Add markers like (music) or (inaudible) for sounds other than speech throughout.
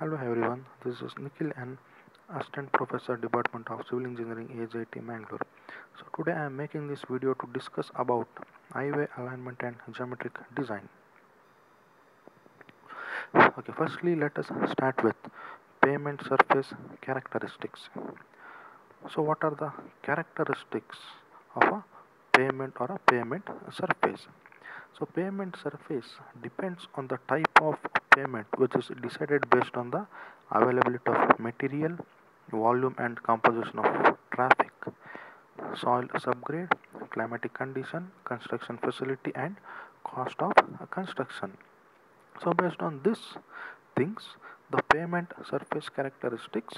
Hello everyone, this is Nikhil N, Assistant Professor Department of Civil Engineering AJT Mangalore. So today I am making this video to discuss about highway alignment and geometric design. Okay, firstly let us start with pavement surface characteristics. So what are the characteristics of a pavement or a pavement surface? So pavement surface depends on the type of pavement which is decided based on the availability of material, volume and composition of traffic, soil subgrade, climatic condition, construction facility and cost of construction. So based on this things the pavement surface characteristics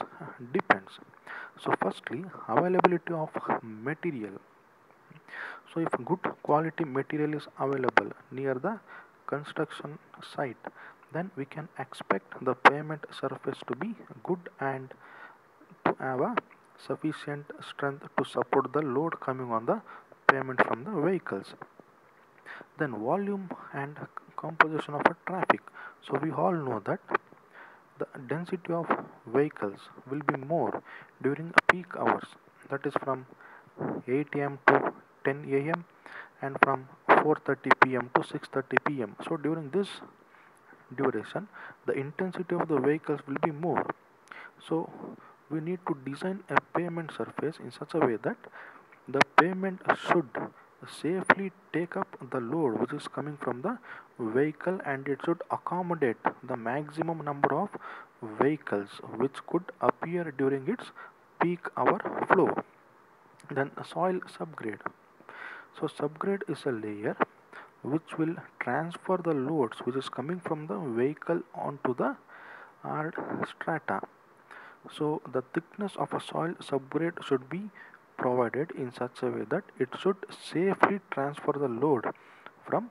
depends. So firstly availability of material so if good quality material is available near the construction site then we can expect the pavement surface to be good and to have a sufficient strength to support the load coming on the pavement from the vehicles. Then volume and composition of a traffic. So we all know that the density of vehicles will be more during peak hours. That is from 8 am to 10 am and from 4:30 pm to 6:30 pm so during this duration the intensity of the vehicles will be more. So we need to design a pavement surface in such a way that the pavement should safely take up the load which is coming from the vehicle and it should accommodate the maximum number of vehicles which could appear during its peak hour flow. Then soil subgrade. So subgrade is a layer which will transfer the loads which is coming from the vehicle onto the hard strata. So the thickness of a soil subgrade should be provided in such a way that it should safely transfer the load from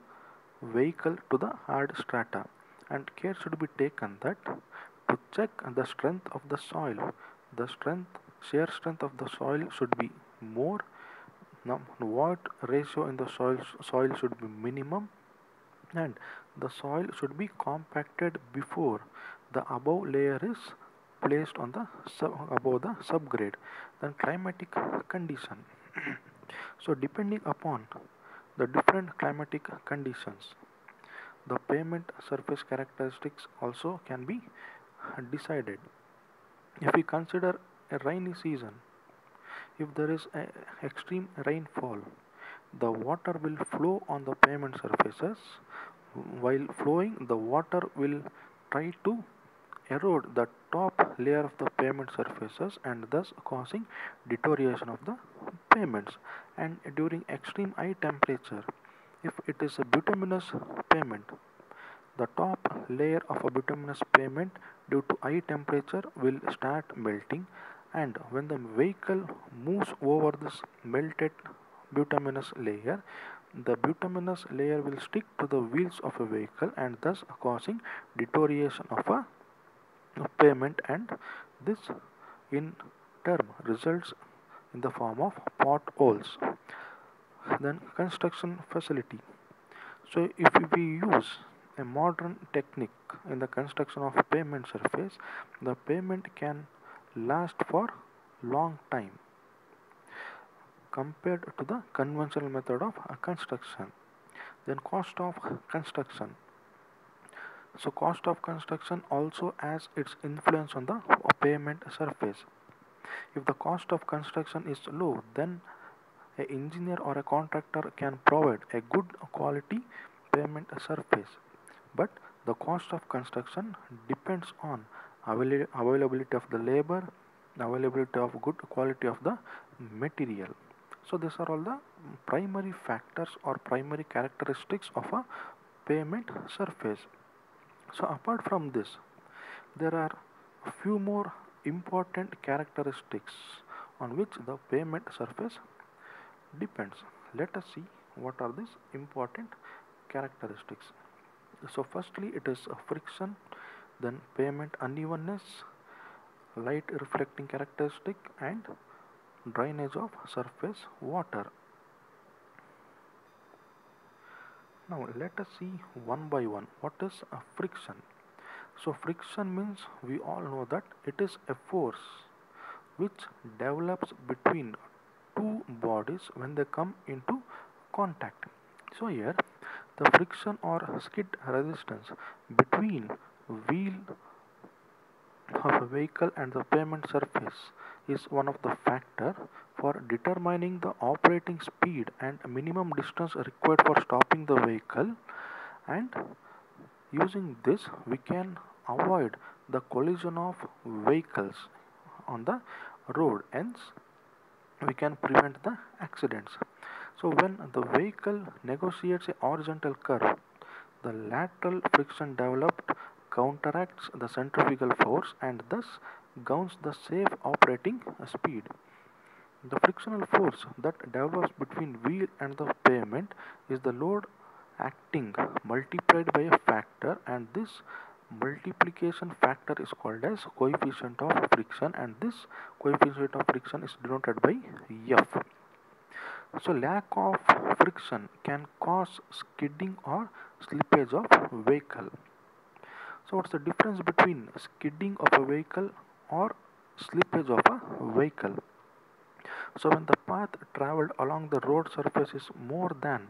vehicle to the hard strata and care should be taken that to check the strength of the soil the strength shear strength of the soil should be more now what ratio in the soil soil should be minimum and the soil should be compacted before the above layer is placed on the sub, above the subgrade then climatic condition. (clears throat) So depending upon the different climatic conditions the pavement surface characteristics also can be decided. If we consider a rainy season if there is extreme rainfall the water will flow on the pavement surfaces. While flowing the water will try to erode the top layer of the pavement surfaces and thus causing deterioration of the pavements. And during extreme high temperature if it is a bituminous pavement the top layer of a bituminous pavement due to high temperature will start melting and when the vehicle moves over this melted bituminous layer the bituminous layer will stick to the wheels of a vehicle and thus causing deterioration of a pavement. And this in turn results in the form of potholes. Then construction facility. So if we use a modern technique in the construction of pavement surface the pavement can last for long time compared to the conventional method of construction. Then cost of construction. So cost of construction also has its influence on the pavement surface. If the cost of construction is low then a engineer or a contractor can provide a good quality pavement surface. But the cost of construction depends on availability of the labor availability of good quality of the material. So these are all the primary factors or primary characteristics of a pavement surface. So apart from this there are few more important characteristics on which the pavement surface depends. Let us see what are these important characteristics. So firstly it is friction then pavement unevenness light reflecting characteristic and drainage of surface water now let us see one by one what is a friction So friction means we all know that it is a force which develops between two bodies when they come into contact. So here the friction or skid resistance between wheel of a vehicle and the pavement surface is one of the factor for determining the operating speed and minimum distance required for stopping the vehicle. And using this we can avoid the collision of vehicles on the road. Hence we can prevent the accidents. So when the vehicle negotiates a horizontal curve the lateral friction developed counteracts the centrifugal force and thus gains the safe operating speed. The frictional force that develops between wheel and the pavement is the load acting multiplied by a factor and this multiplication factor is called as coefficient of friction and this coefficient of friction is denoted by F. So lack of friction can cause skidding or slippage of vehicle. So what's the difference between skidding of a vehicle or slippage of a vehicle? So when the path traveled along the road surface is more than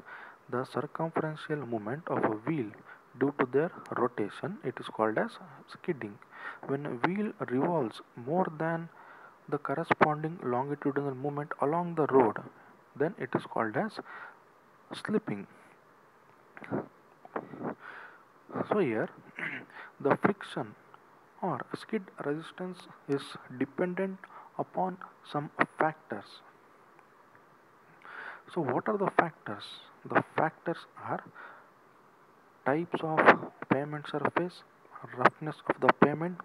the circumferential movement of a wheel due to their rotation, it is called as skidding. When a wheel revolves more than the corresponding longitudinal movement along the road, then it is called as slipping. So here the friction or skid resistance is dependent upon some factors. So what are the factors? The factors are types of pavement surface, roughness of the pavement,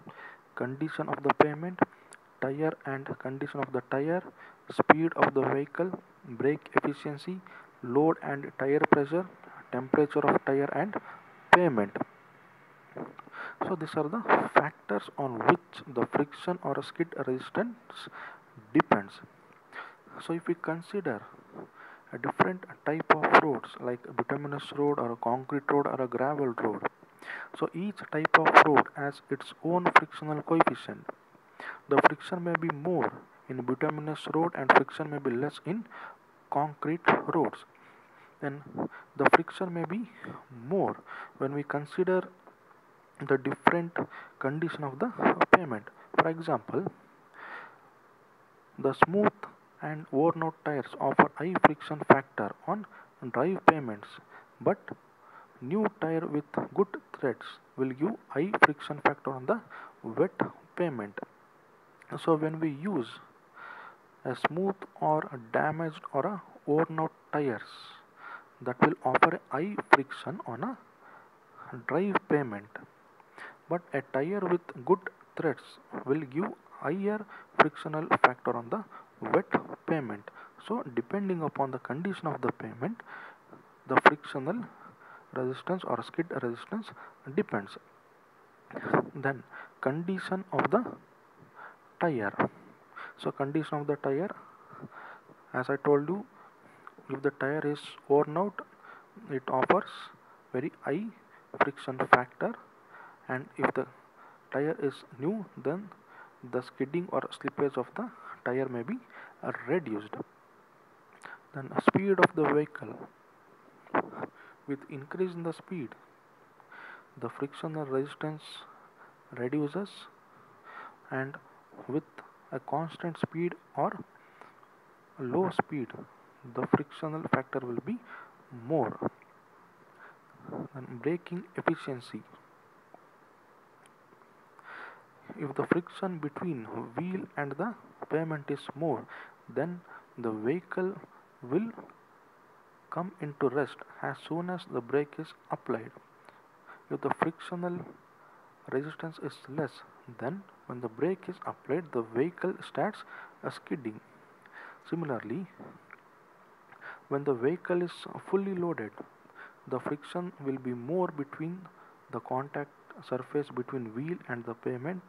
condition of the pavement, tire and condition of the tire, speed of the vehicle, brake efficiency, load and tire pressure, temperature of tire and pavement. So these are the factors on which the friction or skid resistance depends. So if we consider a different type of roads like a bituminous road or a concrete road or a gravel road. So each type of road has its own frictional coefficient. The friction may be more in bituminous road and friction may be less in concrete roads. Then the friction may be more when we consider the different condition of the pavement. For example, the smooth and worn out tires offer high friction factor on dry pavements, but new tire with good threads will give high friction factor on the wet pavement. So when we use a smooth or a damaged or a worn out tires that will offer high friction on a dry pavement but a tire with good threads will give higher frictional factor on the wet pavement so depending upon the condition of the pavement the frictional resistance or skid resistance depends. Then condition of the tire. So condition of the tire as i told you if the tire is worn out it offers very high friction factor and if the tire is new then the skidding or slippage of the tire may be reduced. Then speed of the vehicle. With increase in the speed the frictional resistance reduces and with a constant speed or low speed the frictional factor will be more. Then braking efficiency if the friction between wheel and the pavement is more then the vehicle will come into rest as soon as the brake is applied. If the frictional resistance is less then when the brake is applied the vehicle starts skidding. Similarly when the vehicle is fully loaded the friction will be more between the contact surface between wheel and the pavement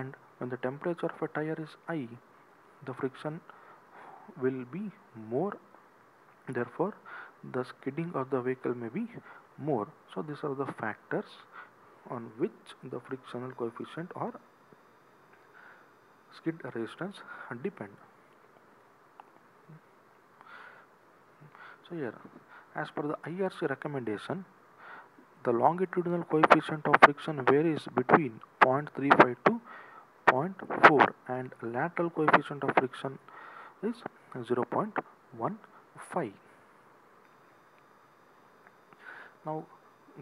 and when the temperature of a tire is high the friction will be more therefore the skidding of the vehicle may be more so these are the factors on which the frictional coefficient or skid resistance depend. So here as per the IRC recommendation the longitudinal coefficient of friction varies between 0.35 to 0.4 and lateral coefficient of friction is 0.15. Now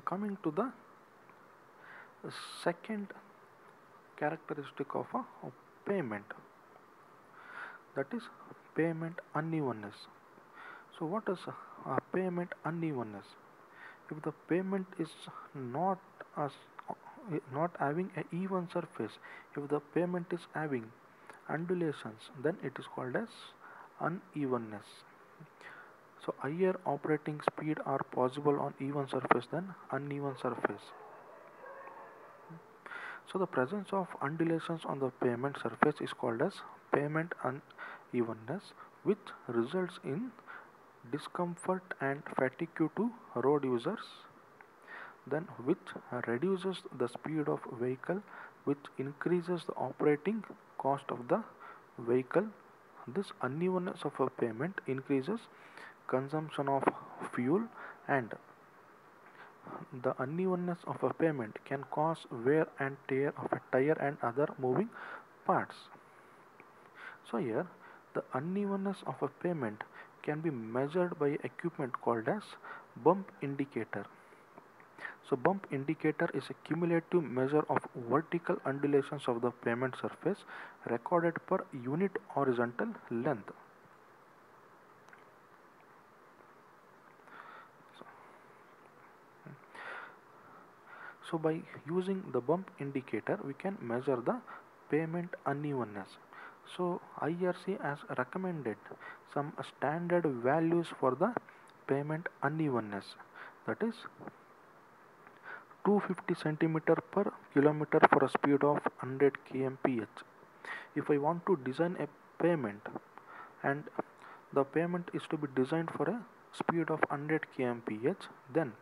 coming to the second characteristic of a pavement that is pavement unevenness. So what is a pavement unevenness? If the pavement is not as not having a even surface, if the pavement is having undulations, then it is called as unevenness. So higher operating speed are possible on even surface than uneven surface. So the presence of undulations on the pavement surface is called as pavement unevenness which results in discomfort and fatigue to road users then which reduces the speed of vehicle which increases the operating cost of the vehicle. This unevenness of a pavement increases consumption of fuel and the unevenness of a pavement can cause wear and tear of a tire and other moving parts. So here the unevenness of a pavement can be measured by equipment called as bump integrator so bump integrator is a cumulative measure of vertical undulations of the pavement surface recorded per unit horizontal length. So by using the bump integrator we can measure the pavement unevenness. So IRC has recommended some standard values for the pavement unevenness that is 250 centimeter per kilometer for a speed of 100 kmph. If I want to design a pavement and the pavement is to be designed for a speed of 100 kmph then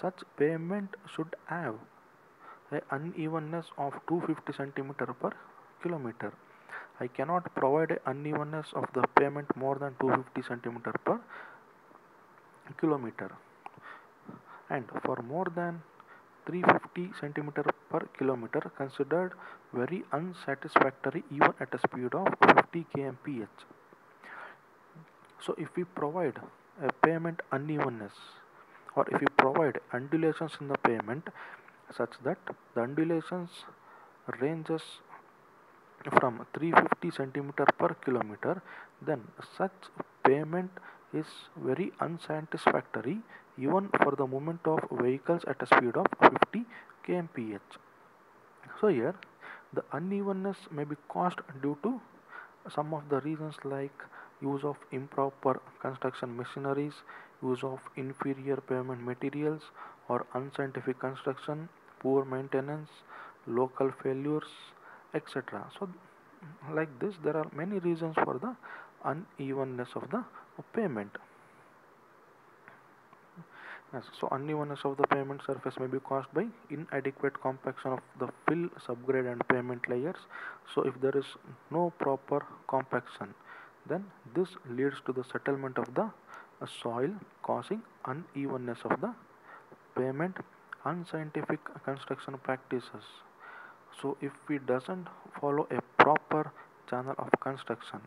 such pavement should have a unevenness of 250 centimeter per kilometer. I cannot provide unevenness of the pavement more than 250 centimeter per kilometer and for more than 350 centimeter per kilometer considered very unsatisfactory even at a speed of 50 kmph. So if we provide a pavement unevenness or if we provide undulations in the pavement such that the undulations ranges from 350 centimeter per kilometer then such pavement is very unsatisfactory even for the movement of vehicles at a speed of 50 kmph. So here the unevenness may be caused due to some of the reasons like use of improper construction machineries, use of inferior pavement materials or unscientific construction, poor maintenance, local failures, etc. So like this there are many reasons for the unevenness of the pavement. Yes, so unevenness of the pavement surface may be caused by inadequate compaction of the fill, subgrade and pavement layers. So if there is no proper compaction, then this leads to the settlement of the uh, soil causing unevenness of the pavement, unscientific construction practices. So if we doesn't follow a proper channel of construction,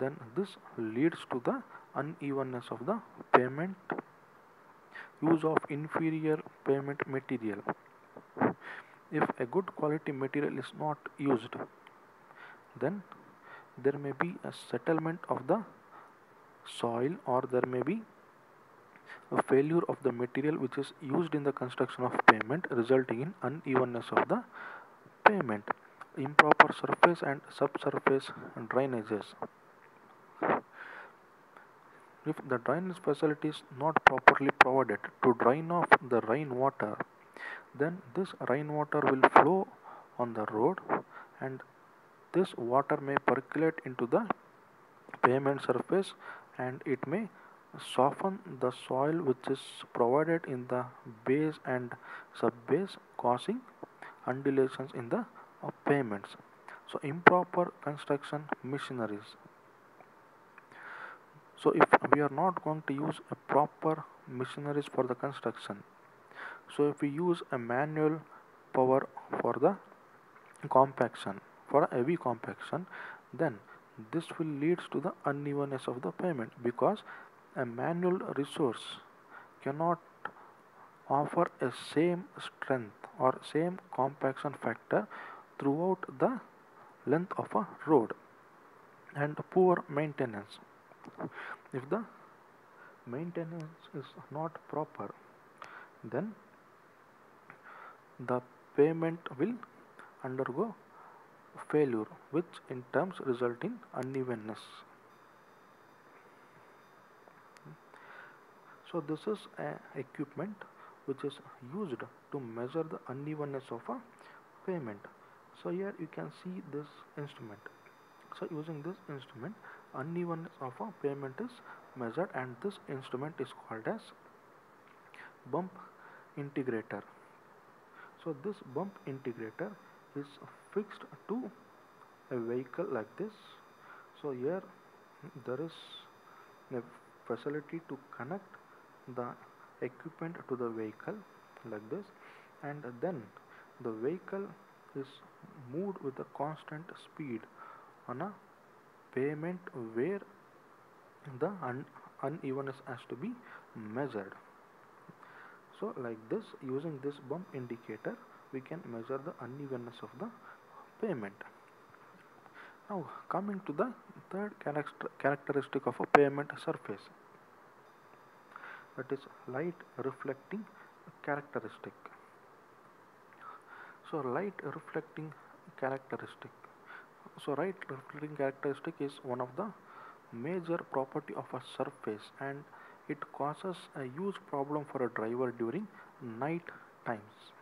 then this leads to the unevenness of the pavement use of inferior pavement material. If a good quality material is not used then there may be a settlement of the soil or there may be a failure of the material which is used in the construction of pavement resulting in unevenness of the pavement improper surface and subsurface drainages if the drainage facility is not properly provided to drain off the rainwater then this rainwater will flow on the road and this water may percolate into the pavement surface and it may soften the soil which is provided in the base and subbase causing undulations in the pavements. so improper construction machineries so if we are not going to use a proper machineries for the construction so if we use a manual power for the compaction for heavy compaction then this will leads to the unevenness of the pavement because a manual resource cannot offer a same strength or same compaction factor throughout the length of a road and poor maintenance if the maintenance is not proper then the pavement will undergo failure which in terms result in unevenness. So this is a equipment which is used to measure the unevenness of a pavement. So here you can see this instrument. So using this instrument unevenness of a pavement is measured and this instrument is called as bump integrator. So this bump integrator is fixed to a vehicle like this. So here there is a facility to connect the equipment to the vehicle like this and then the vehicle is moved with a constant speed on a pavement where the un unevenness has to be measured. So like this using this bump integrator we can measure the unevenness of the pavement. Now coming to the third characteristic of a pavement surface. That is light reflecting characteristic. So light reflecting characteristic so right reflecting characteristic is one of the major property of a surface and it causes a huge problem for a driver during night times.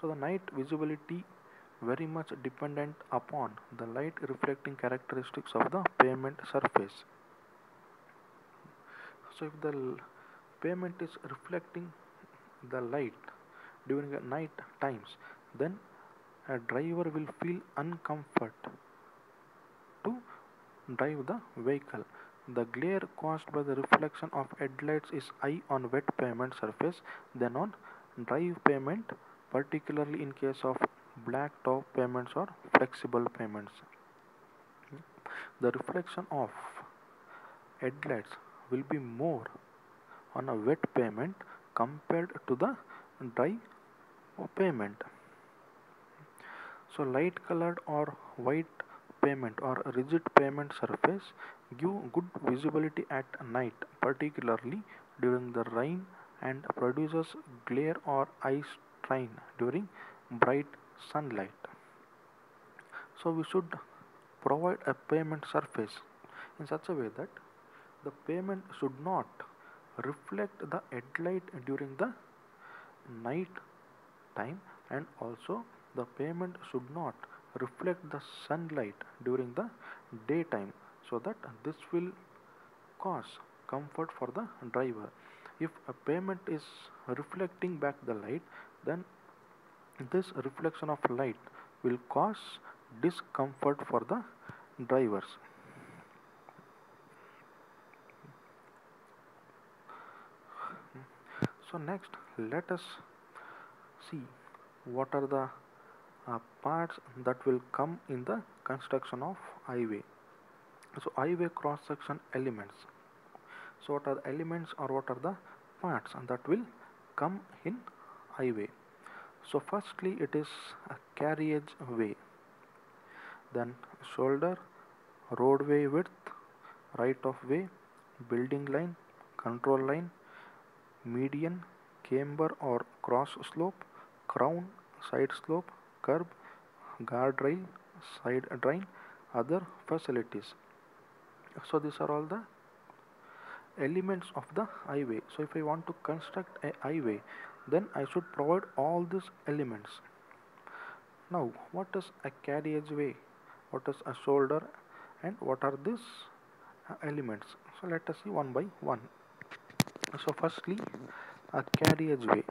So the night visibility very much dependent upon the light reflecting characteristics of the pavement surface. So if the pavement is reflecting the light during night times then a driver will feel uncomfort to drive the vehicle the glare caused by the reflection of headlights is high on wet pavement surface than on dry pavement, particularly in case of black top pavements or flexible pavements. The reflection of headlights will be more on a wet pavement compared to the dry pavement. So light colored or white pavement or rigid pavement surface give good visibility at night particularly during the rain and produces glare or eye strain during bright sunlight. So we should provide a pavement surface in such a way that the pavement should not reflect the headlight during the night time and also the pavement should not reflect the sunlight during the daytime so that this will cause comfort for the driver. If a pavement is reflecting back the light then this reflection of light will cause discomfort for the drivers. So next let us see what are the uh, parts that will come in the construction of highway. So highway cross section elements. So what are the elements or what are the parts that will come in highway? So firstly it is a carriage way. Then shoulder roadway width right of way building line control line median camber or cross slope crown side slope curb, guardrail, side drain, other facilities. So these are all the elements of the highway. So if I want to construct a highway, then I should provide all these elements. Now, what is a carriageway? What is a shoulder? And what are these uh, elements? So let us see one by one. so firstly a carriageway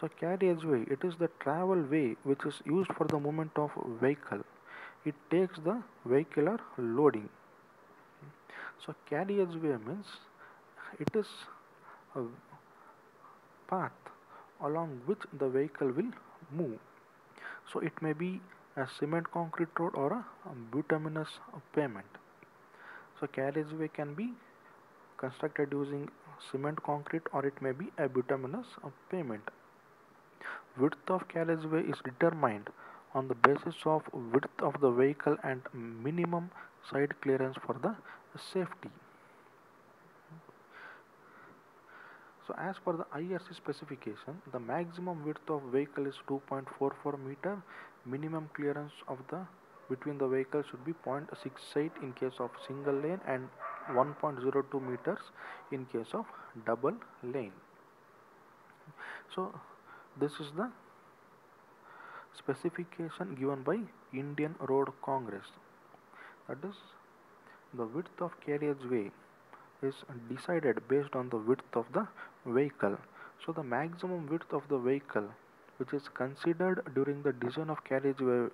so carriageway it is the travel way which is used for the movement of vehicle. It takes the vehicular loading. So carriageway means it is a path along which the vehicle will move. So it may be a cement concrete road or a bituminous pavement. So carriageway can be constructed using cement concrete or it may be a bituminous pavement. Width of carriageway is determined on the basis of width of the vehicle and minimum side clearance for the safety. So as per the IRC specification, the maximum width of vehicle is 2.44 meter, minimum clearance of the between the vehicle should be 0.68 in case of single lane and 1.02 meters in case of double lane. So this is the specification given by Indian Road Congress. That is the width of carriageway is decided based on the width of the vehicle. So the maximum width of the vehicle which is considered during the design of carriageway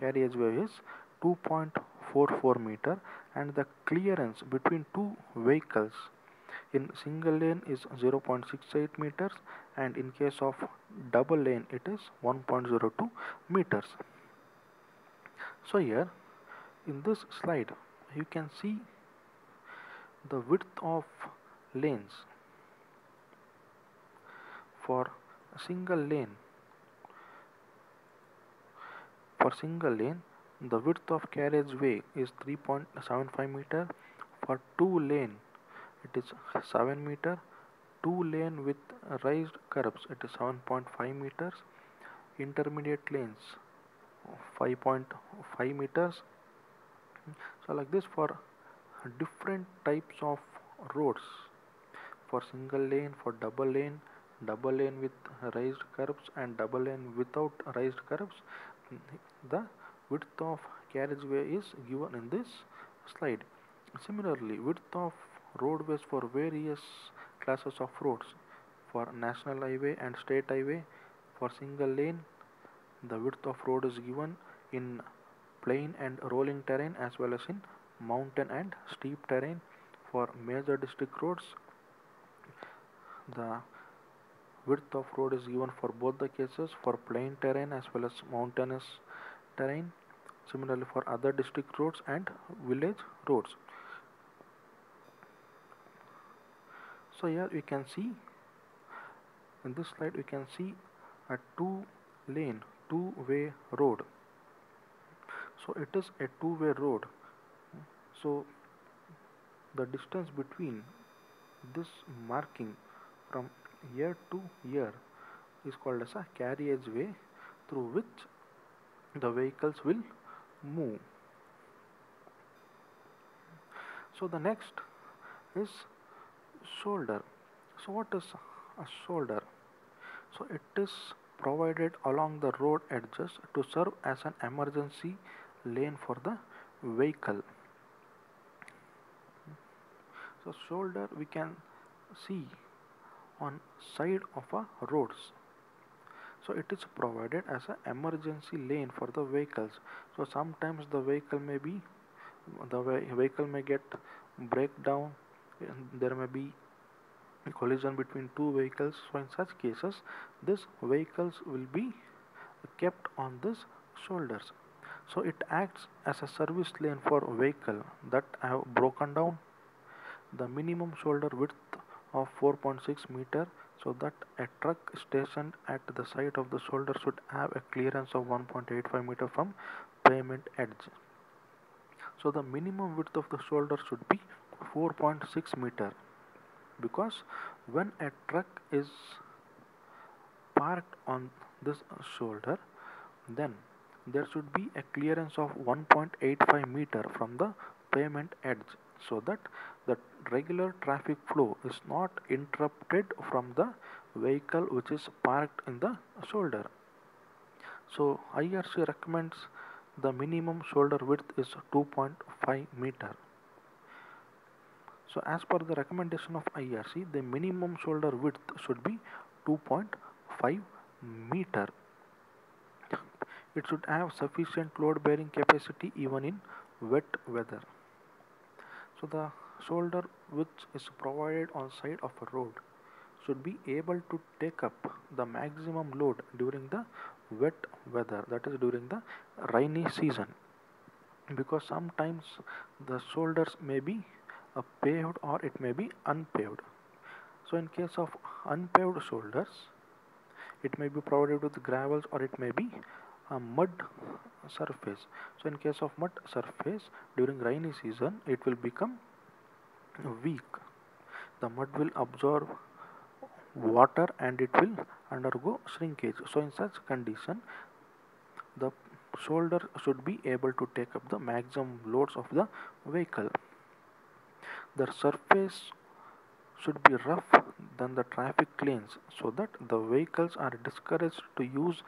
carriageway is 2.44 meter and the clearance between two vehicles in single lane is 0.68 meters and in case of double lane it is 1.02 meters so here in this slide you can see the width of lanes for single lane for single lane, the width of carriageway is 3.75 meter. For two lane, it is 7 meter. Two lane with raised curbs, it is 7.5 meters. Intermediate lanes, 5.5 meters. So like this for different types of roads for single lane, for double lane, double lane with raised curbs and double lane without raised curbs the width of carriageway is given in this slide. Similarly, width of roadways for various classes of roads. For national highway and state highway for single lane the width of road is given in plain and rolling terrain as well as in mountain and steep terrain. For major district roads the width of road is given for both the cases for plain terrain as well as mountainous terrain. Similarly for other district roads and village roads so here we can see in this slide we can see a two lane two way road so it is a two way road so the distance between this marking from year to year is called as a carriageway through which the vehicles will move. So the next is shoulder. So what is a shoulder? So it is provided along the road edges to serve as an emergency lane for the vehicle. So shoulder we can see on side of a roads so it is provided as an emergency lane for the vehicles so sometimes the vehicle may be the vehicle may get breakdown there may be collision between two vehicles. So in such cases these vehicles will be kept on this shoulders. So it acts as a service lane for vehicle that have broken down. The minimum shoulder width of 4.6 meter so that a truck stationed at the side of the shoulder should have a clearance of 1.85 meter from pavement edge. So the minimum width of the shoulder should be 4.6 meter because when a truck is parked on this shoulder then there should be a clearance of 1.85 meter from the pavement edge so that the regular traffic flow is not interrupted from the vehicle which is parked in the shoulder. So IRC recommends the minimum shoulder width is 2.5 meter. So as per the recommendation of IRC, the minimum shoulder width should be 2.5 meter. It should have sufficient load bearing capacity even in wet weather. So the shoulder which is provided on side of a road should be able to take up the maximum load during the wet weather that is during the rainy season because sometimes the shoulders may be uh, paved or it may be unpaved. So in case of unpaved shoulders it may be provided with gravels or it may be a mud surface. So in case of mud surface during rainy season it will become weak. The mud will absorb water and it will undergo shrinkage. So in such condition the shoulder should be able to take up the maximum loads of the vehicle the surface should be rough than the traffic lanes so that the vehicles are discouraged to use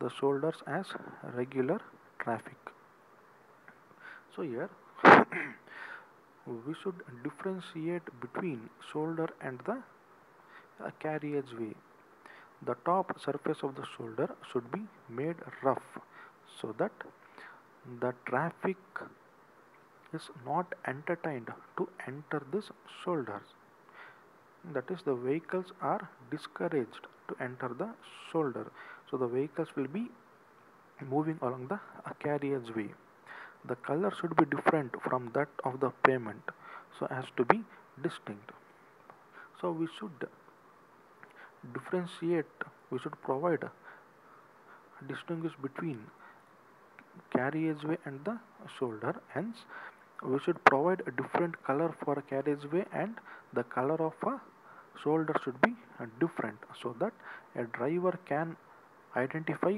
the shoulders as regular traffic so here (clears throat) we should differentiate between shoulder and the uh, carriageway. The top surface of the shoulder should be made rough so that the traffic is not entertained to enter this shoulders. That is the vehicles are discouraged to enter the shoulder. So the vehicles will be moving along the carriageway. The color should be different from that of the pavement so as to be distinct. So we should differentiate we should provide distinguish between carriageway and the shoulder hence we should provide a different color for a carriageway and the color of a shoulder should be uh, different so that a driver can identify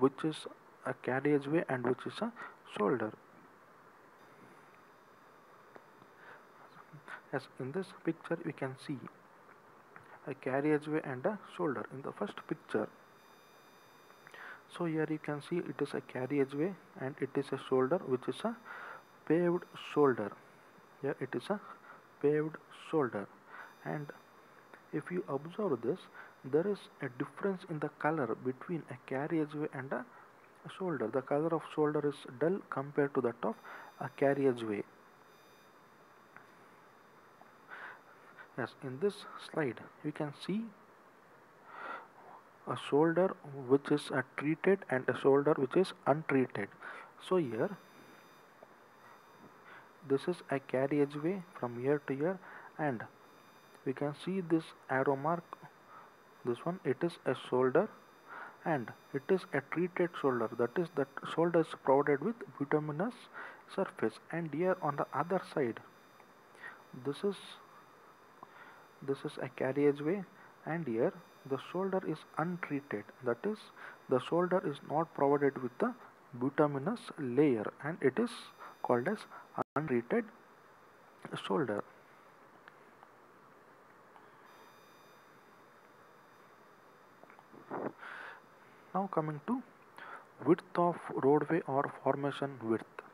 which is a carriageway and which is a shoulder. As in this picture we can see a carriageway and a shoulder in the first picture. So here you can see it is a carriageway and it is a shoulder which is a paved shoulder. Here it is a paved shoulder. And if you observe this there is a difference in the color between a carriageway and a shoulder. The color of shoulder is dull compared to that of a carriageway. Yes in this slide you can see a shoulder which is a treated and a shoulder which is untreated. So here this is a carriageway from here to here and we can see this arrow mark. This one it is a shoulder and it is a treated shoulder. That is that shoulder is provided with bituminous surface and here on the other side this is this is a carriageway and here the shoulder is untreated. That is the shoulder is not provided with the bituminous layer and it is called as untreated shoulder now coming to width of roadway or formation width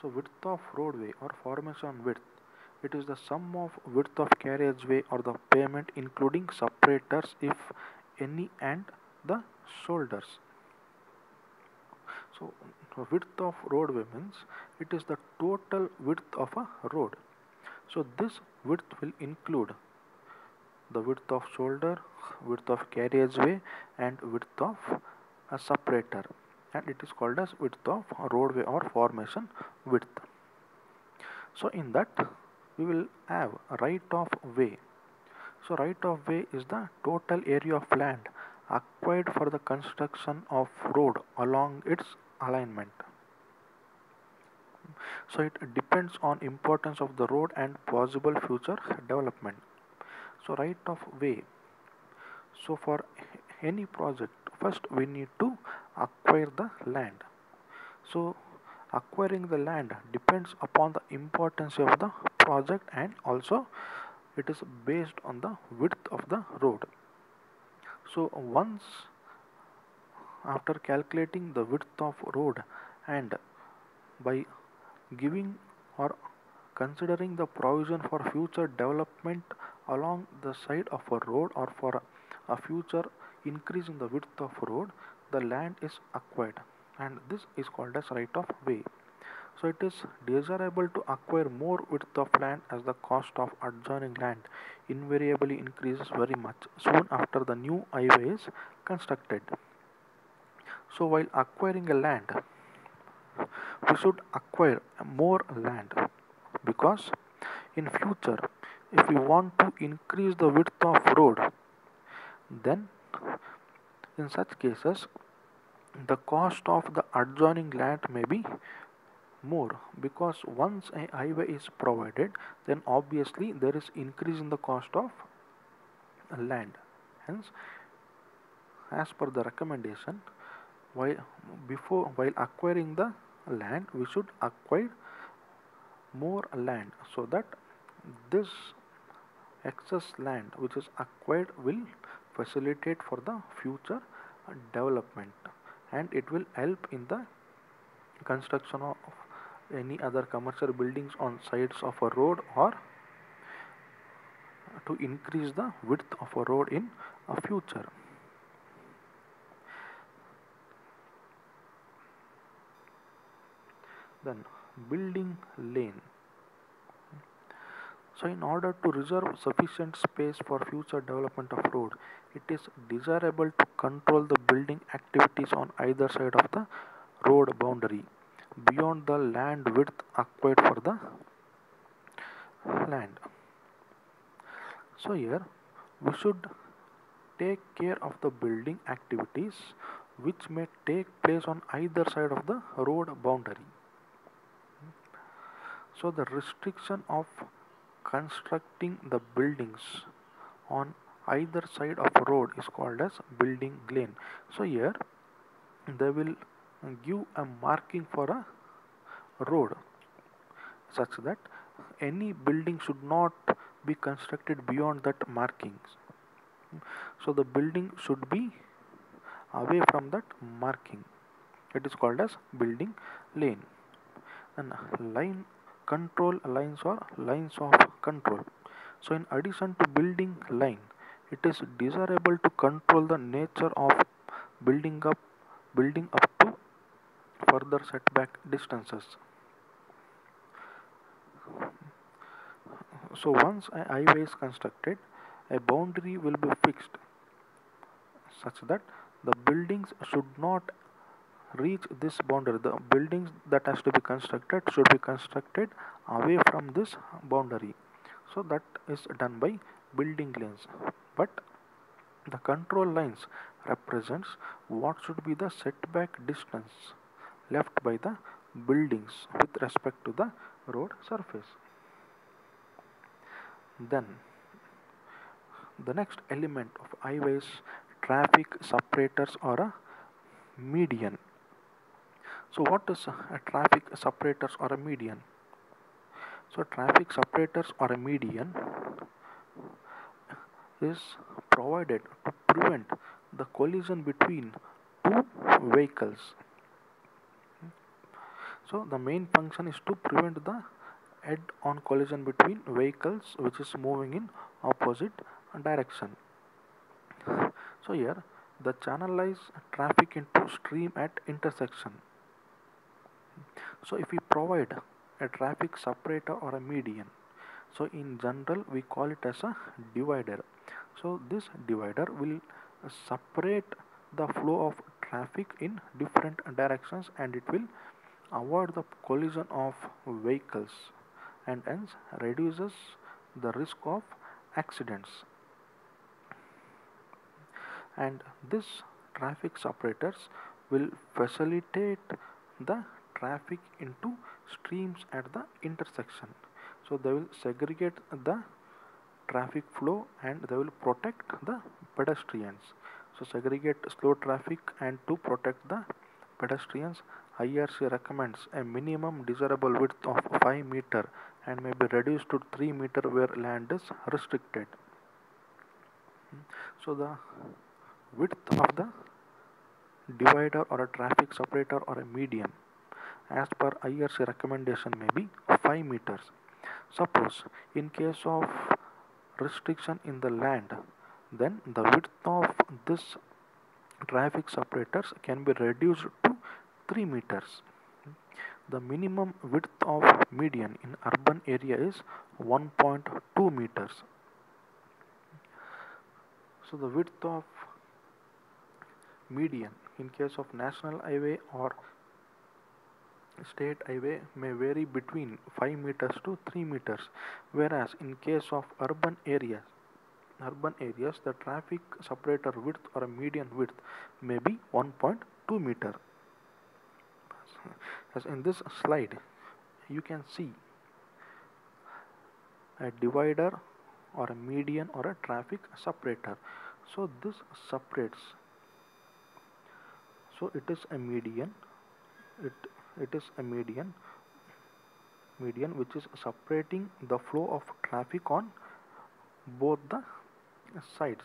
so width of roadway or formation width it is the sum of width of carriageway or the pavement including separators if any and the shoulders. So width of roadway means it is the total width of a road. So this width will include the width of shoulder, width of carriageway and width of a separator and it is called as width of roadway or formation width. So in that we will have right of way. So right of way is the total area of land acquired for the construction of road along its alignment. So it depends on importance of the road and possible future development. So right of way. So for any project first we need to acquire the land. So acquiring the land depends upon the importance of the project and also it is based on the width of the road so once after calculating the width of road and by giving or considering the provision for future development along the side of a road or for a future increase in the width of road the land is acquired. And this is called as right of way. So it is desirable to acquire more width of land as the cost of adjoining land invariably increases very much soon after the new highway is constructed so while acquiring a land we should acquire more land because in future if we want to increase the width of road then in such cases the cost of the adjoining land may be more because once a highway is provided then obviously there is increase in the cost of land. Hence as per the recommendation while before while acquiring the land we should acquire more land so that this excess land which is acquired will facilitate for the future development and it will help in the construction of any other commercial buildings on sides of a road or to increase the width of a road in a future then building lane. So in order to reserve sufficient space for future development of road it is desirable to control the building activities on either side of the road boundary beyond the land width acquired for the land. So here we should take care of the building activities which may take place on either side of the road boundary so the restriction of constructing the buildings on either side of road is called as building lane. So here they will give a marking for a road such that any building should not be constructed beyond that markings. So the building should be away from that marking. It is called as building lane. And line control lines or lines of control. So in addition to building line, it is desirable to control the nature of building up building up to further setback distances. So once a highway is constructed, a boundary will be fixed such that the buildings should not reach this boundary. The buildings that has to be constructed should be constructed away from this boundary. So that is done by building lanes. But the control lines represents what should be the setback distance left by the buildings with respect to the road surface. Then the next element of highways traffic separators or a median so what is a traffic separators or a median? So traffic separators or a median is provided to prevent the collision between two vehicles. So the main function is to prevent the head-on collision between vehicles which is moving in opposite direction. So here the channelize traffic into stream at intersection so if we provide a traffic separator or a median so in general we call it as a divider. So this divider will separate the flow of traffic in different directions and it will avoid the collision of vehicles and hence reduces the risk of accidents. And this traffic separators will facilitate the traffic into streams at the intersection. So they will segregate the traffic flow and they will protect the pedestrians. So segregate slow traffic and to protect the pedestrians IRC recommends a minimum desirable width of 5 meter and may be reduced to 3 meter where land is restricted. So the width of the divider or a traffic separator or a median as per IRC recommendation may be 5 meters Suppose in case of restriction in the land, then the width of this traffic separators can be reduced to 3 meters. The minimum width of median in urban area is 1.2 meters. So the width of median in case of national highway or state highway may vary between 5 meters to 3 meters whereas in case of urban areas urban areas the traffic separator width or a median width may be 1.2 meter. As in this slide you can see a divider or a median or a traffic separator. So this separates. So it is a median it it is a median median which is separating the flow of traffic on both the sides.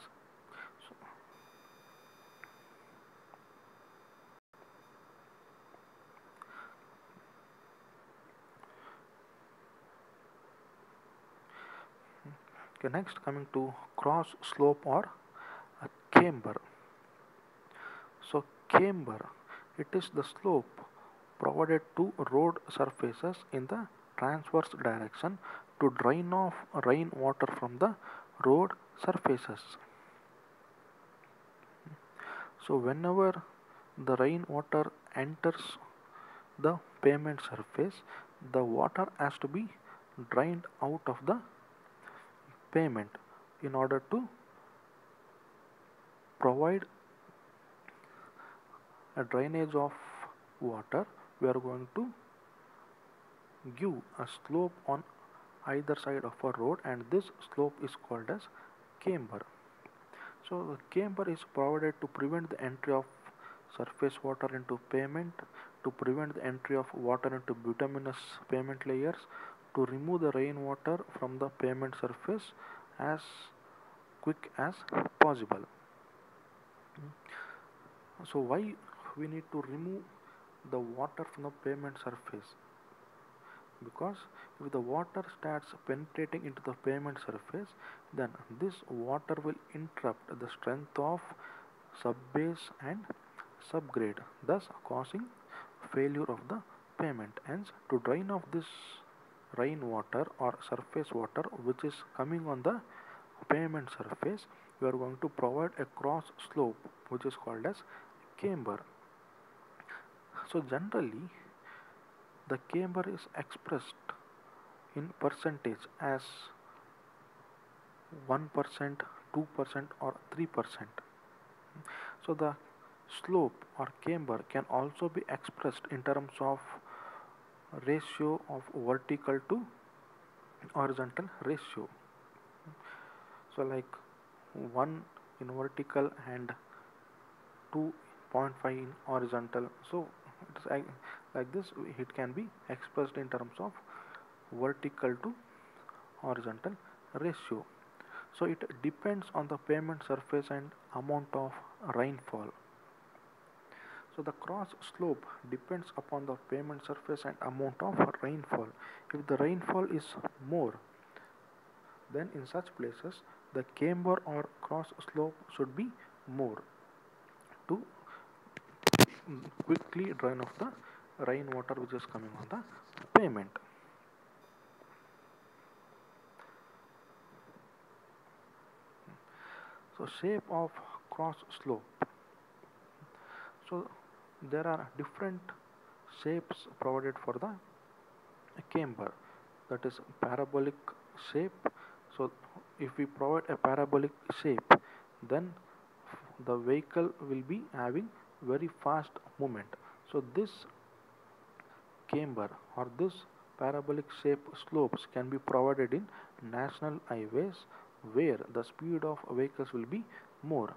Okay next coming to cross slope or a camber so camber it is the slope provided to road surfaces in the transverse direction to drain off rain water from the road surfaces. So whenever the rain water enters the pavement surface, the water has to be drained out of the pavement in order to provide a drainage of water we are going to give a slope on either side of a road and this slope is called as camber. So the camber is provided to prevent the entry of surface water into pavement, to prevent the entry of water into bituminous pavement layers, to remove the rainwater from the pavement surface as quick as possible. Hmm. So why we need to remove the water from the pavement surface. Because if the water starts penetrating into the pavement surface then this water will interrupt the strength of subbase and subgrade thus causing failure of the pavement. Hence to drain off this rainwater or surface water which is coming on the pavement surface we are going to provide a cross slope which is called as camber so generally the camber is expressed in percentage as 1%, 2% or 3%. So the slope or camber can also be expressed in terms of ratio of vertical to horizontal ratio. So like 1 in vertical and 2.5 in horizontal. So like this it can be expressed in terms of vertical to horizontal ratio. So it depends on the pavement surface and amount of rainfall. So the cross slope depends upon the pavement surface and amount of rainfall. If the rainfall is more then in such places the camber or cross slope should be more quickly drain off the rainwater which is coming on the pavement. So shape of cross slope. So there are different shapes provided for the camber that is parabolic shape. So if we provide a parabolic shape then the vehicle will be having very fast movement. So this camber or this parabolic shape slopes can be provided in national highways where the speed of vehicles will be more.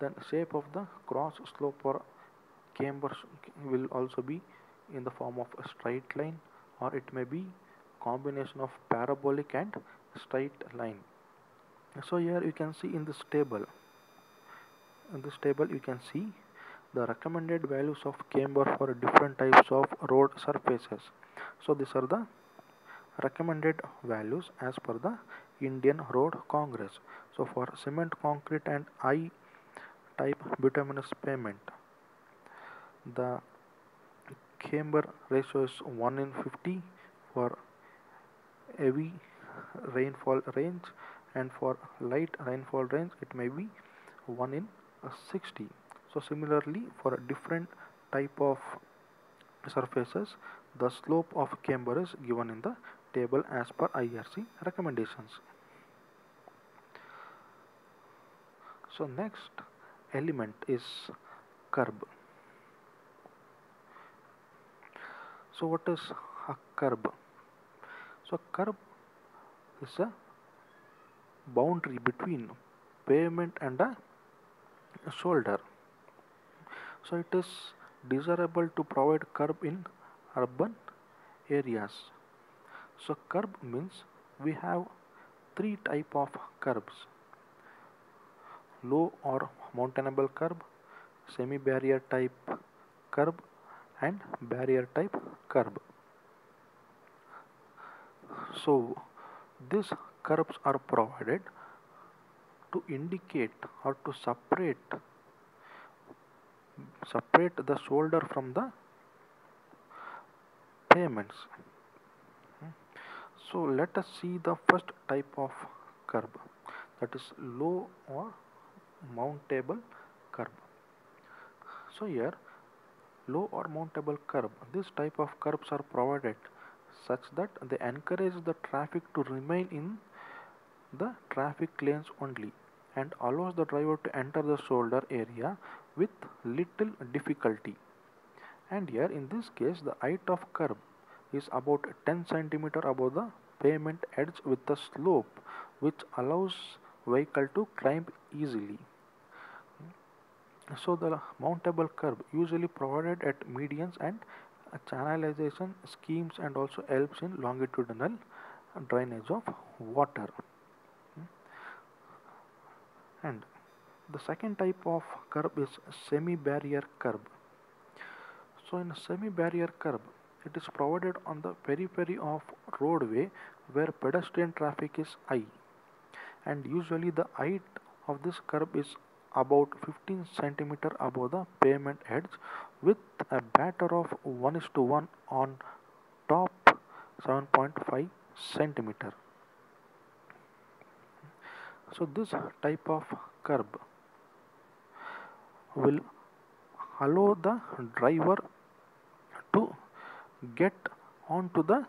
Then shape of the cross slope or camber will also be in the form of a straight line or it may be combination of parabolic and straight line. So here you can see in this table in this table you can see the recommended values of camber for different types of road surfaces so these are the recommended values as per the Indian Road Congress. So for cement, concrete and high type bituminous pavement, the camber ratio is 1 in 50 for heavy rainfall range and for light rainfall range it may be 1 in 60 so similarly for a different type of surfaces the slope of camber is given in the table as per IRC recommendations. So next element is curb. So what is a curb? So curb is a boundary between pavement and a shoulder. So it is desirable to provide curb in urban areas. So curb means we have three type of curbs. Low or mountable curb semi barrier type curb and barrier type curb. So these curbs are provided to indicate or to separate separate the shoulder from the pavements. So let us see the first type of curb that is low or mountable curb. So here low or mountable curb this type of curbs are provided such that they encourage the traffic to remain in the traffic lanes only and allows the driver to enter the shoulder area with little difficulty. And here in this case the height of curb is about 10 centimeter above the pavement edge with a slope which allows vehicle to climb easily. So the mountable curb usually provided at medians and channelization schemes and also helps in longitudinal drainage of water and the second type of curb is semi-barrier curb. So in semi-barrier curb it is provided on the periphery of roadway where pedestrian traffic is high. And usually the height of this curb is about 15 centimeter above the pavement edge with a batter of 1 is to 1 on top 7.5 centimeter so this type of curb will allow the driver to get onto the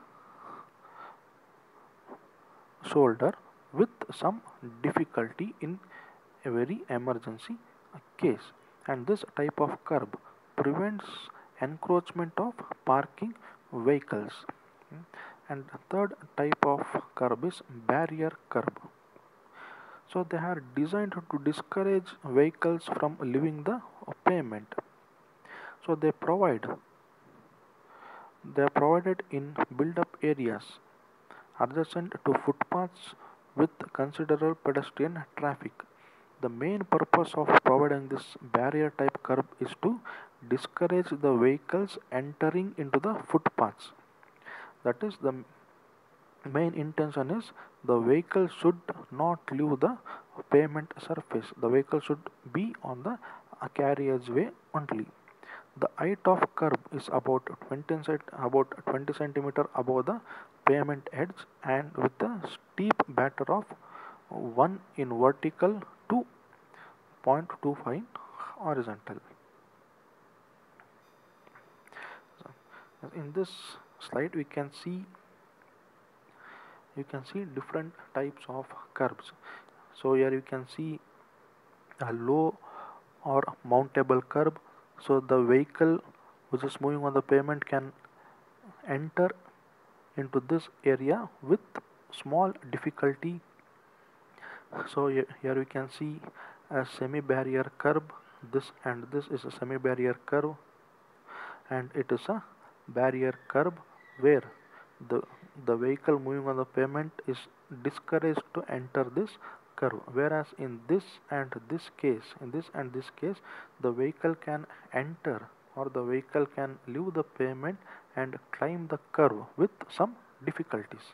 shoulder with some difficulty in a very emergency case. And this type of curb prevents encroachment of parking vehicles. Hmm. And third type of curb is barrier curb so they are designed to discourage vehicles from leaving the pavement. So they provide they are provided in build up areas adjacent to footpaths with considerable pedestrian traffic. The main purpose of providing this barrier type curb is to discourage the vehicles entering into the footpaths. That is the main intention is the vehicle should not leave the pavement surface. The vehicle should be on the carriageway only. The height of curb is about 20 cent, about 20 centimeter above the pavement edge and with a steep batter of 1 in vertical to 0.25 horizontal. In this slide we can see you can see different types of curbs so here you can see a low or mountable curb so the vehicle which is moving on the pavement can enter into this area with small difficulty. So here we can see a semi barrier curb this and this is a semi barrier curb. And it is a barrier curb where the the vehicle moving on the pavement is discouraged to enter this curb whereas in this and this case in this and this case the vehicle can enter or the vehicle can leave the pavement and climb the curb with some difficulties.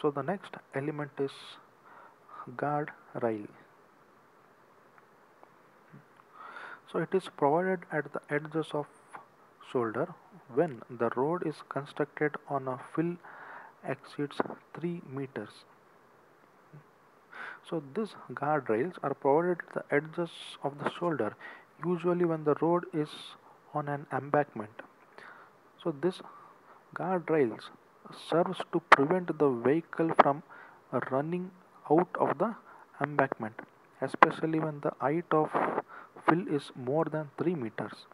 So the next element is guard rail. So it is provided at the edges of shoulder when the road is constructed on a fill exceeds 3 meters. So these guardrails are provided at the edges of the shoulder usually when the road is on an embankment. So this guardrails serves to prevent the vehicle from running out of the embankment especially when the height of fill is more than 3 meters.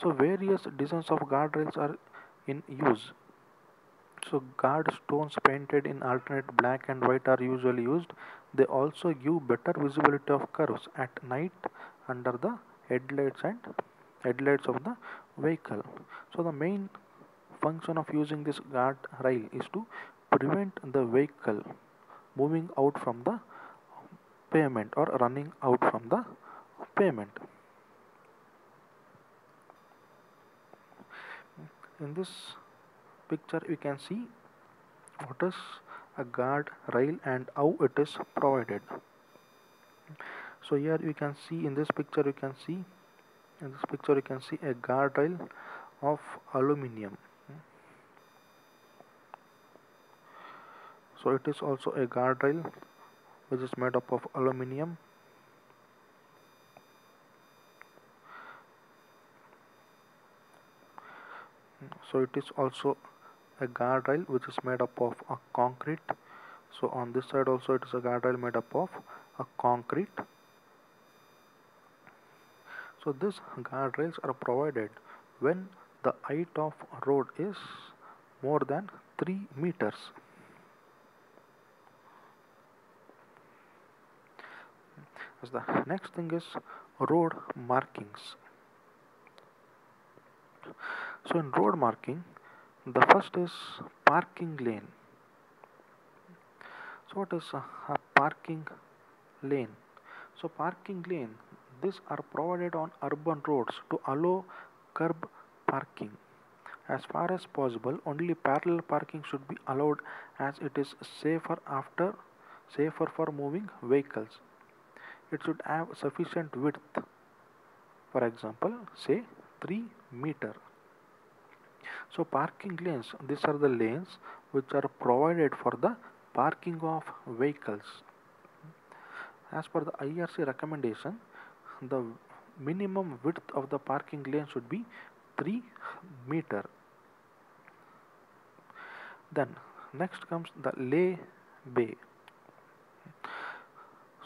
So various designs of guardrails are in use. So guard stones painted in alternate black and white are usually used. They also give better visibility of curves at night under the headlights and headlights of the vehicle. So the main function of using this guard rail is to prevent the vehicle moving out from the pavement or running out from the pavement. In this picture you can see what is a guard rail and how it is provided. So here you can see in this picture you can see in this picture you can see a guard rail of aluminium so it is also a guardrail which is made up of aluminium so it is also a guardrail which is made up of a concrete. So on this side also it is a guardrail made up of a concrete. So these guardrails are provided when the height of road is more than 3 meters. As the next thing is road markings so in road marking the first is parking lane. So what is a, a parking lane? So parking lane these are provided on urban roads to allow curb parking. As far as possible only parallel parking should be allowed as it is safer after safer for moving vehicles. It should have sufficient width. For example say 3 meter so parking lanes these are the lanes which are provided for the parking of vehicles. As per the IRC recommendation the minimum width of the parking lane should be 3 meter. Then next comes the lay bay.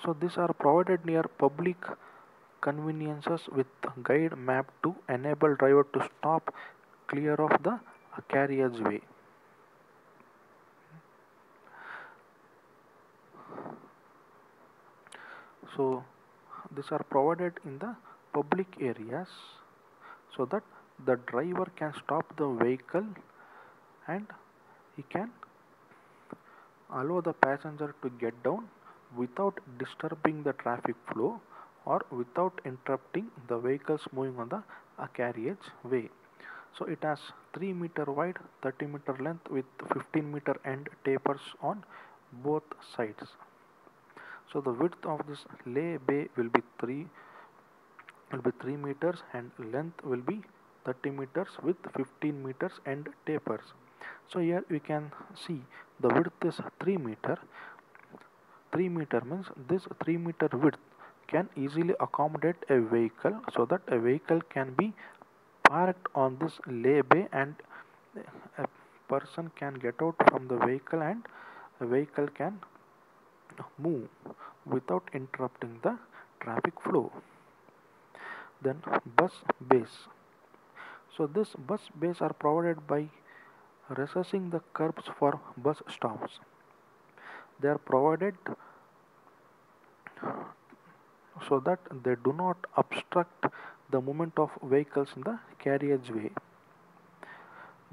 So these are provided near public conveniences with guide map to enable driver to stop clear of the carriageway. So these are provided in the public areas so that the driver can stop the vehicle and he can allow the passenger to get down without disturbing the traffic flow or without interrupting the vehicles moving on the carriage way. So it has 3 meter wide, 30 meter length with 15 meter end tapers on both sides. So the width of this lay bay will be 3 will be 3 meters and length will be 30 meters with 15 meters end tapers. So here we can see the width is 3 meter 3 meter means this 3 meter width can easily accommodate a vehicle so that a vehicle can be parked on this lay bay and uh, a person can get out from the vehicle and the vehicle can move without interrupting the traffic flow. Then bus bays so this bus bays are provided by recessing the curbs for bus stops. They are provided so that they do not obstruct the movement of vehicles in the carriageway.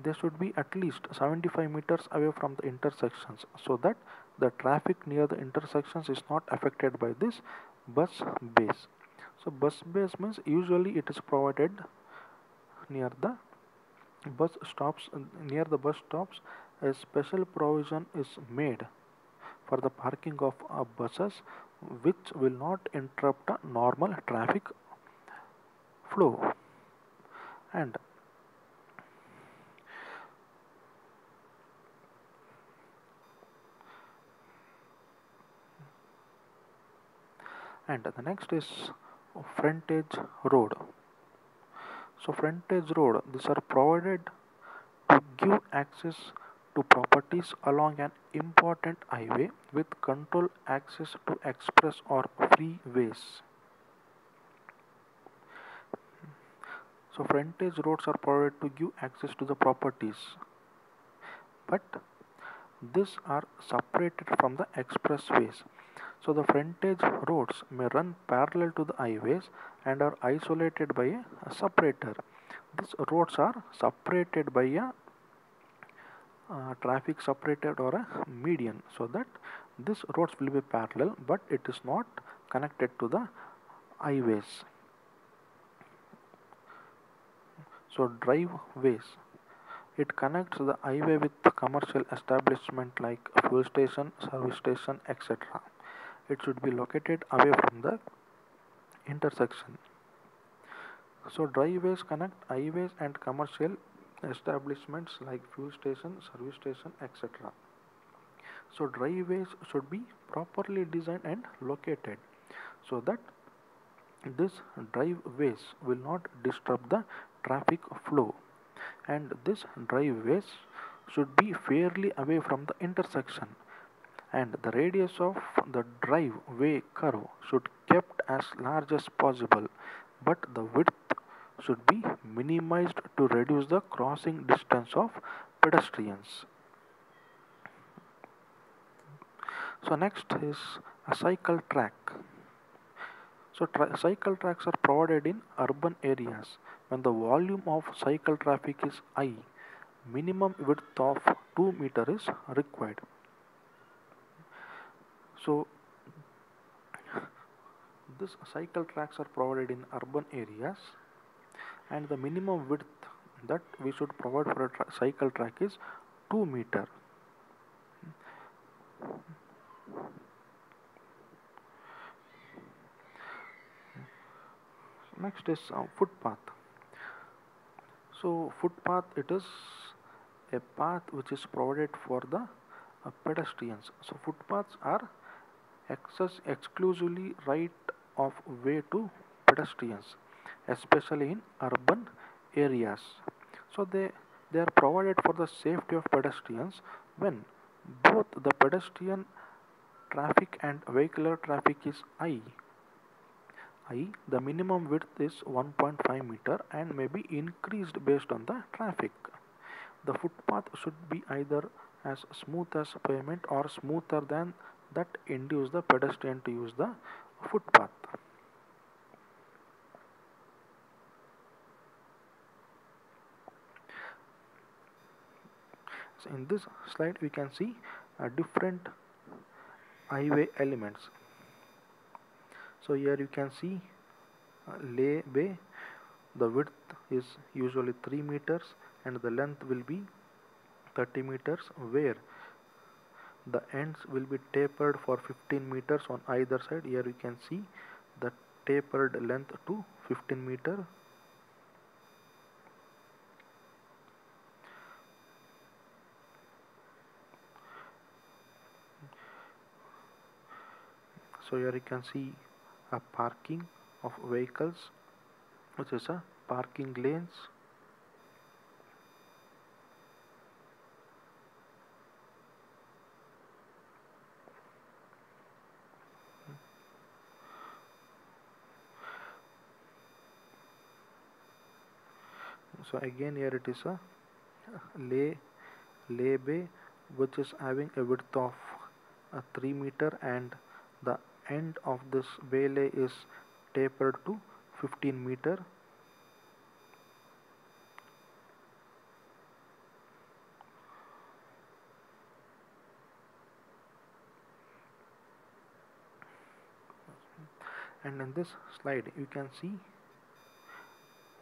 They should be at least 75 meters away from the intersections so that the traffic near the intersections is not affected by this bus bays so bus bays means usually it is provided near the bus stops near the bus stops a special provision is made for the parking of uh, buses which will not interrupt normal traffic flow and and the next is frontage road. So frontage road these are provided to give access to properties along an important highway with control access to express or freeways so frontage roads are provided to give access to the properties but these are separated from the expressways so the frontage roads may run parallel to the highways and are isolated by a separator. These roads are separated by a uh, traffic separated or a median so that these roads will be parallel but it is not connected to the highways. So driveways it connects the highway with commercial establishment like fuel station, service station, etc it should be located away from the intersection. So driveways connect highways and commercial establishments like fuel station, service station, etc. So driveways should be properly designed and located so that these driveways will not disturb the traffic flow and this driveways should be fairly away from the intersection and the radius of the driveway curve should kept as large as possible but the width should be minimized to reduce the crossing distance of pedestrians. So next is a cycle track. So tra cycle tracks are provided in urban areas when the volume of cycle traffic is high. Minimum width of 2 meter is required. So this cycle tracks are provided in urban areas and the minimum width that we should provide for a tra cycle track is 2 meter. Next is uh, footpath. So footpath it is a path which is provided for the uh, pedestrians. So footpaths are access exclusively right of way to pedestrians especially in urban areas so they they are provided for the safety of pedestrians when both the pedestrian traffic and vehicular traffic is high The minimum width is 1.5 meter and may be increased based on the traffic. The footpath should be either as smooth as pavement or smoother than that induce the pedestrian to use the footpath. So in this slide we can see uh, different highway elements. So here you can see uh, lay bay the width is usually 3 meters and the length will be 30 meters where. The ends will be tapered for 15 meters on either side. Here you can see the tapered length to 15 meter. So here you can see a parking of vehicles which is a parking lanes. So again here it is a lay lay bay which is having a width of uh, 3 meter and the end of this baylay is tapered to 15 meter. And in this slide you can see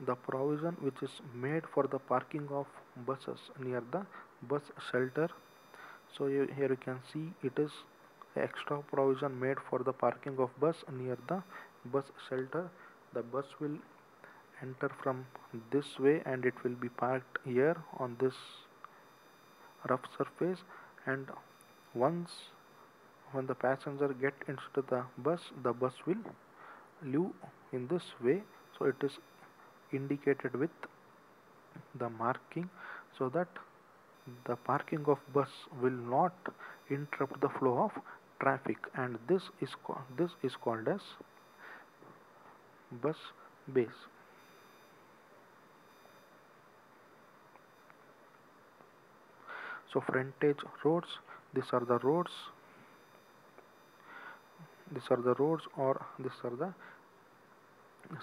the provision which is made for the parking of buses near the bus shelter. So you, here you can see it is extra provision made for the parking of bus near the bus shelter. The bus will enter from this way and it will be parked here on this rough surface. And once when the passenger get into the bus the bus will leave in this way. So it is indicated with the marking so that the parking of bus will not interrupt the flow of traffic and this is this is called as bus bays. So frontage roads these are the roads these are the roads or these are the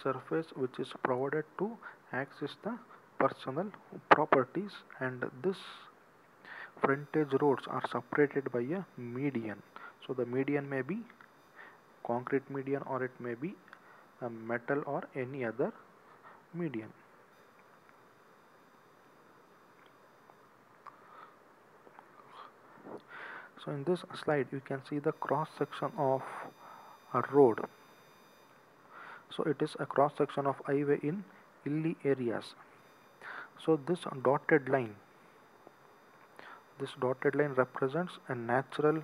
surface which is provided to access the personal properties and this frontage roads are separated by a median so the median may be concrete median or it may be a metal or any other median. So in this slide you can see the cross section of a road. So it is a cross section of highway in hilly areas. So this dotted line this dotted line represents a natural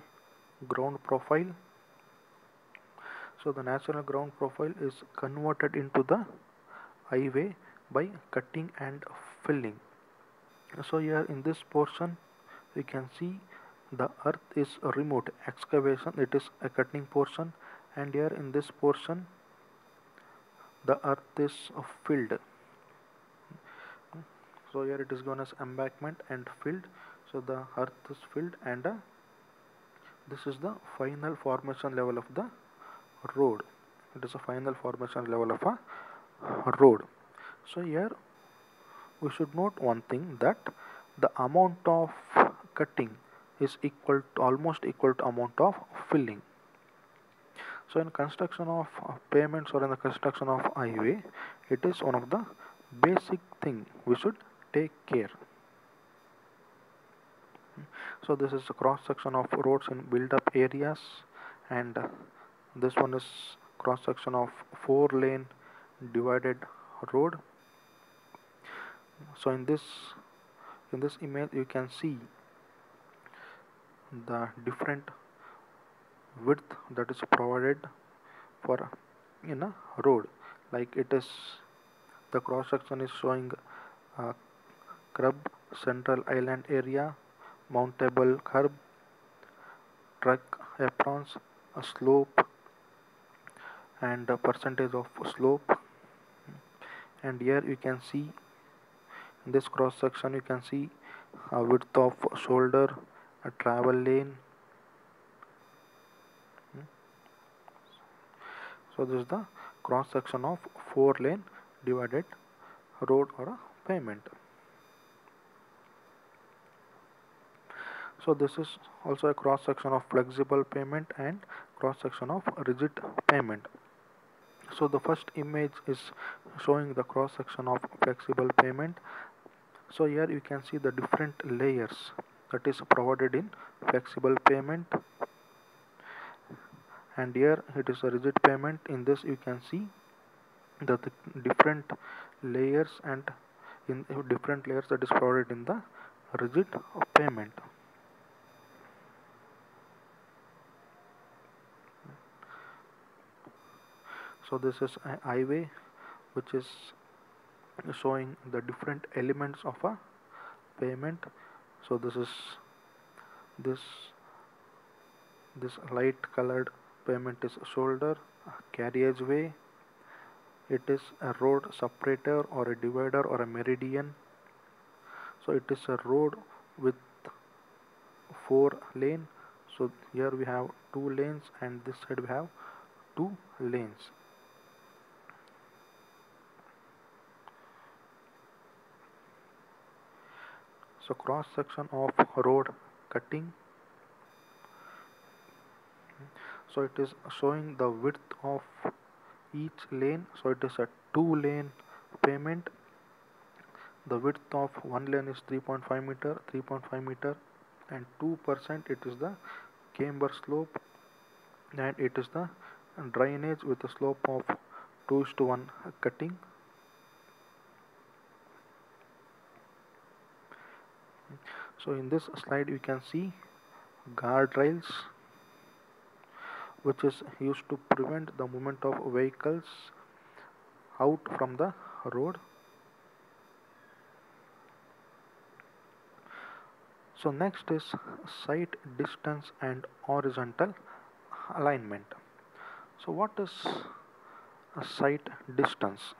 ground profile. So the natural ground profile is converted into the highway by cutting and filling. So here in this portion we can see the earth is removed excavation it is a cutting portion. And here in this portion the earth is filled. So here it is known as embankment and filled. So the earth is filled and uh, this is the final formation level of the road. It is a final formation level of a road. So here we should note one thing that the amount of cutting is equal to almost equal to amount of filling. So in construction of pavements or in the construction of highway it is one of the basic thing we should take care so this is a cross section of roads in built up areas. And uh, this one is cross section of four lane divided road. So in this in this image you can see the different width that is provided for in a road. Like it is the cross section is showing a curb central island area mountable curb truck aprons a slope and percentage of slope. And here you can see in this cross section you can see a width of shoulder a travel lane. So this is the cross section of four lane divided road or a pavement so this is also a cross section of flexible pavement and cross section of rigid pavement. So the first image is showing the cross section of flexible pavement. So here you can see the different layers that is provided in flexible pavement. And here it is a rigid pavement. In this you can see the, different layers and in different layers that is provided in the rigid pavement so this is a highway which is showing the different elements of a pavement. So this is this this light colored pavement is shoulder carriageway it is a road separator or a divider or a median. So it is a road with four lane. So here we have two lanes and this side we have two lanes so cross section of road cutting. So it is showing the width of each lane. So it is a two lane pavement. The width of one lane is 3.5 meter 3.5 meter and 2 percent it is the camber slope and it is the drainage with a slope of 2 to 1 cutting so in this slide you can see guardrails which is used to prevent the movement of vehicles out from the road. So next is sight distance and horizontal alignment. So what is a sight distance